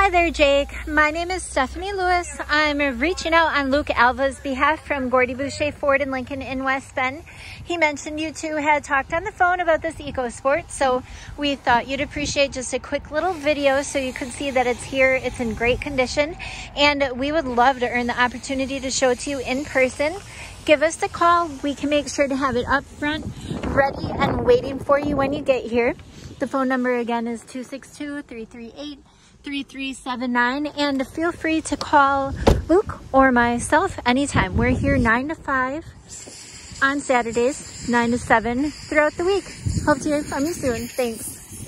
Hi there, Jake. My name is Stephanie Lewis. I'm reaching out on Luke Alva's behalf from Gordy Boucher Ford and Lincoln in West Bend. He mentioned you two had talked on the phone about this EcoSport, so we thought you'd appreciate just a quick little video so you could see that it's here, it's in great condition, and we would love to earn the opportunity to show it to you in person. Give us a call. We can make sure to have it up front, ready and waiting for you when you get here. The phone number again is 262 338 3379 and feel free to call Luke or myself anytime. We're here 9 to 5 on Saturdays, 9 to 7 throughout the week. Hope to hear from you soon. Thanks.